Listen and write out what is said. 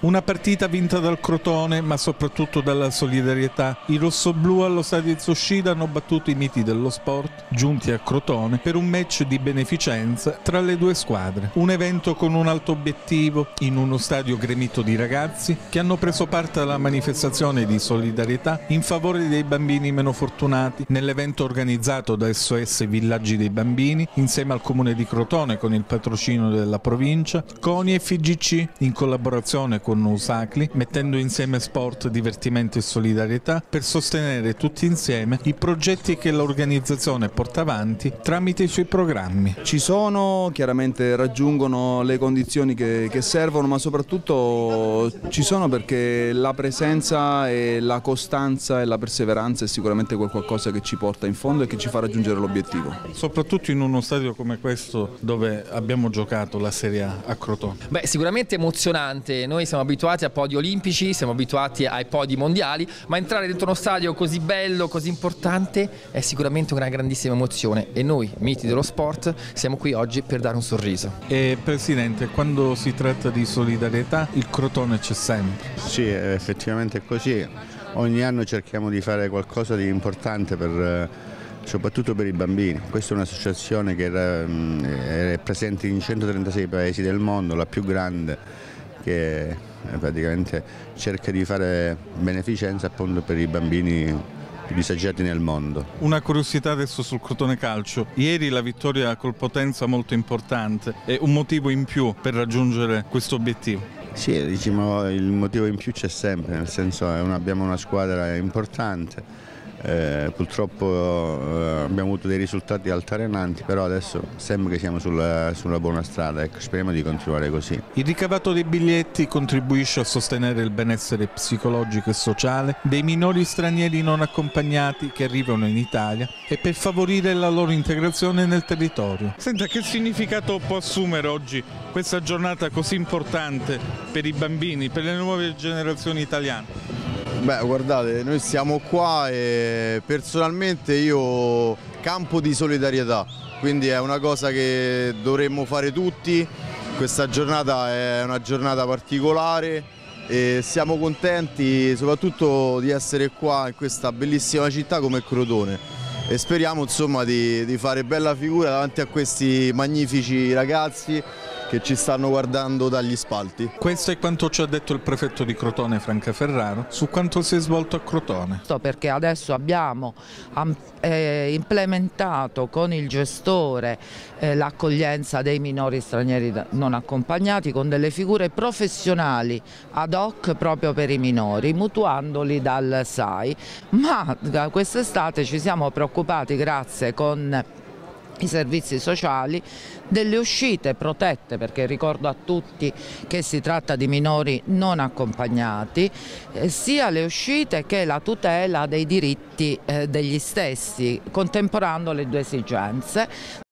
Una partita vinta dal Crotone, ma soprattutto dalla solidarietà. I rossoblù allo stadio Zoshida hanno battuto i miti dello sport, giunti a Crotone, per un match di beneficenza tra le due squadre. Un evento con un alto obiettivo, in uno stadio gremito di ragazzi che hanno preso parte alla manifestazione di solidarietà in favore dei bambini meno fortunati, nell'evento organizzato da SOS Villaggi dei Bambini, insieme al comune di Crotone con il patrocinio della provincia, CONI e FIGC, in collaborazione con Usacli, mettendo insieme sport, divertimento e solidarietà per sostenere tutti insieme i progetti che l'organizzazione porta avanti tramite i suoi programmi. Ci sono, chiaramente raggiungono le condizioni che, che servono, ma soprattutto ci sono perché la presenza e la costanza e la perseveranza è sicuramente qualcosa che ci porta in fondo e che ci fa raggiungere l'obiettivo. Soprattutto in uno stadio come questo dove abbiamo giocato la Serie A a Crotone. Beh, sicuramente emozionante. Noi siamo siamo abituati a podi olimpici, siamo abituati ai podi mondiali, ma entrare dentro uno stadio così bello, così importante è sicuramente una grandissima emozione e noi, miti dello sport, siamo qui oggi per dare un sorriso. E Presidente, quando si tratta di solidarietà il Crotone c'è sempre. Sì, effettivamente è così. Ogni anno cerchiamo di fare qualcosa di importante per soprattutto per i bambini. Questa è un'associazione che è presente in 136 paesi del mondo, la più grande che eh, praticamente cerca di fare beneficenza appunto per i bambini più disagiati nel mondo. Una curiosità adesso sul Crotone Calcio. Ieri la vittoria col Potenza molto importante è un motivo in più per raggiungere questo obiettivo. Sì, diciamo, il motivo in più c'è sempre, nel senso che abbiamo una squadra importante eh, purtroppo eh, abbiamo avuto dei risultati altalenanti, però adesso sembra che siamo sulla, sulla buona strada, ecco, speriamo di continuare così. Il ricavato dei biglietti contribuisce a sostenere il benessere psicologico e sociale dei minori stranieri non accompagnati che arrivano in Italia e per favorire la loro integrazione nel territorio. Senta, che significato può assumere oggi questa giornata così importante per i bambini, per le nuove generazioni italiane? Beh, guardate, noi siamo qua e personalmente io campo di solidarietà, quindi è una cosa che dovremmo fare tutti. Questa giornata è una giornata particolare e siamo contenti soprattutto di essere qua in questa bellissima città come Crotone e speriamo insomma di, di fare bella figura davanti a questi magnifici ragazzi che ci stanno guardando dagli spalti. Questo è quanto ci ha detto il prefetto di Crotone Franca Ferraro su quanto si è svolto a Crotone. Perché adesso abbiamo eh, implementato con il gestore eh, l'accoglienza dei minori stranieri non accompagnati con delle figure professionali ad hoc proprio per i minori, mutuandoli dal SAI, ma quest'estate ci siamo preoccupati grazie con i servizi sociali delle uscite protette perché ricordo a tutti che si tratta di minori non accompagnati eh, sia le uscite che la tutela dei diritti eh, degli stessi contemperando le due esigenze